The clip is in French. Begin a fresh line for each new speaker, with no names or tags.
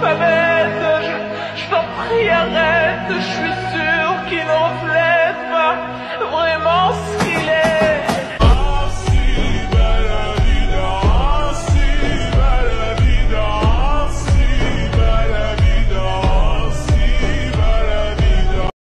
Fabette, je, je t'en prie, arrête,